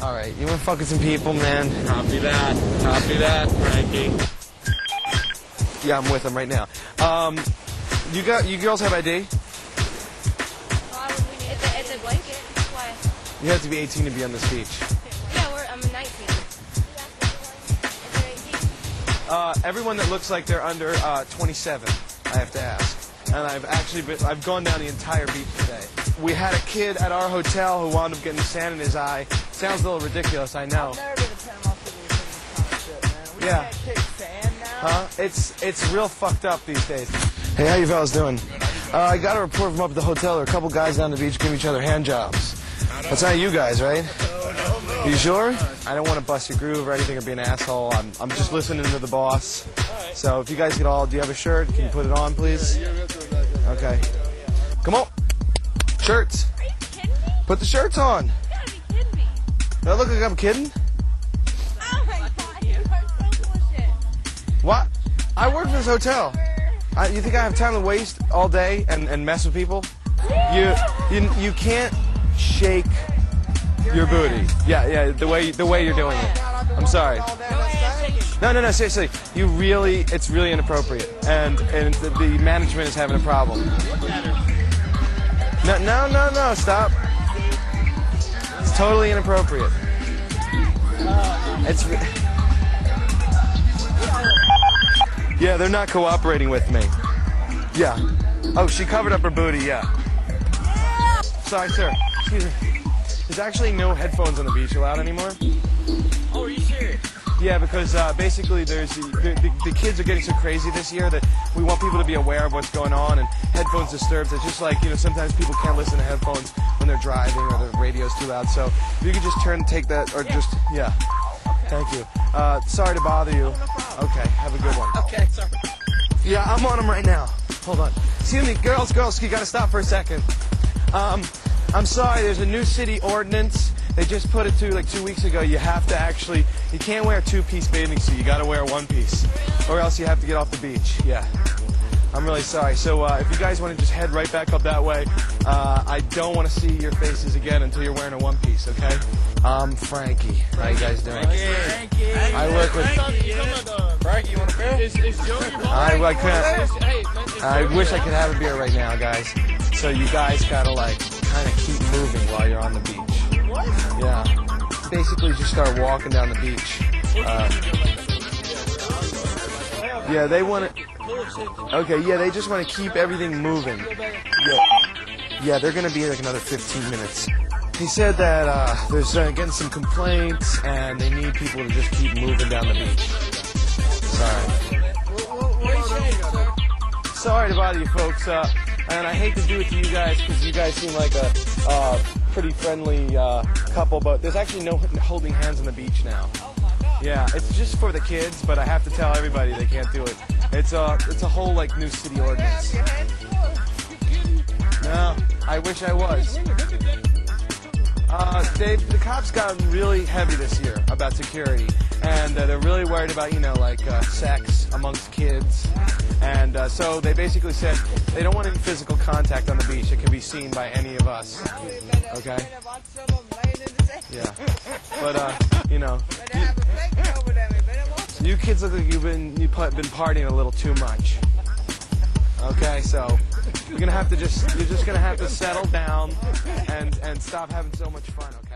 All right, you want to fuck with some people, man? Copy that. Copy that, Frankie. Yeah, I'm with them right now. Um, you got you girls have ID? It's a, it's a blanket. Why? You have to be 18 to be on this beach. Yeah, we're, I'm 19. Uh, everyone that looks like they're under uh, 27, I have to ask. And I've actually been, I've gone down the entire beach today. We had a kid at our hotel who wound up getting sand in his eye. Sounds a little ridiculous, I know. Yeah. Huh? It's it's real fucked up these days. Hey, how you fellas doing? Uh, I got a report from up at the hotel. There are a couple guys down the beach giving each other hand jobs. That's not you guys, right? You sure? I don't want to bust your groove or anything or be an asshole. I'm, I'm just listening to the boss. So if you guys could all, do you have a shirt? Can you put it on, please? Okay. Come on. Shirts. Are you kidding me? Put the shirts on. Do I look like I'm kidding? Oh my god, you are so bullshit. What? I work for this hotel. I, you think I have time to waste all day and, and mess with people? You, you you can't shake your booty. Yeah, yeah, the way the way you're doing it. I'm sorry. No, no, no, seriously. You really, it's really inappropriate, and and the, the management is having a problem. No, no, no, no, stop. Totally inappropriate. It's. Yeah, they're not cooperating with me. Yeah. Oh, she covered up her booty, yeah. Sorry, sir. Excuse me. There's actually no headphones on the beach allowed anymore. Yeah, because uh, basically there's the, the, the kids are getting so crazy this year that we want people to be aware of what's going on and headphones disturbs. It's just like, you know, sometimes people can't listen to headphones when they're driving or the radio's too loud. So if you could just turn, take that, or just, yeah. Thank you. Uh, sorry to bother you. Okay, have a good one. Okay, sorry. Yeah, I'm on them right now. Hold on. Excuse me, girls, girls, you gotta stop for a second. Um, I'm sorry, there's a new city ordinance. They just put it to like two weeks ago. You have to actually, you can't wear a two-piece bathing suit. You gotta wear a one piece, or else you have to get off the beach. Yeah. I'm really sorry. So uh, if you guys want to just head right back up that way, uh, I don't want to see your faces again until you're wearing a one piece. Okay? I'm Frankie. How you guys doing? Frankie. I work with. Frankie, you want a beer? Is, is Joey I, I couldn't. Hey, man, is I wish I could have a beer right now, guys. So you guys gotta like kind of keep moving while you're on the beach. Yeah. Basically, just start walking down the beach. Uh, yeah, they want to. Okay, yeah, they just want to keep everything moving. Yeah, yeah, they're gonna be like another 15 minutes. He said that uh, there's uh, getting some complaints and they need people to just keep moving down the beach. Sorry. Sorry to bother you folks, uh, and I hate to do it to you guys because you guys seem like a uh, pretty friendly uh, couple, but there's actually no holding hands on the beach now. Yeah, it's just for the kids, but I have to tell everybody they can't do it. It's a it's a whole like new city ordinance. No, I wish I was. Uh, they, the cops got really heavy this year about security, and uh, they're really worried about you know like uh, sex amongst kids, and uh, so they basically said they don't want any physical contact on the beach It can be seen by any of us. Okay. Yeah. But uh, you know, you, you kids look like you've been you put, been partying a little too much. Okay, so you're gonna have to just you're just gonna have to settle down and and stop having so much fun. Okay.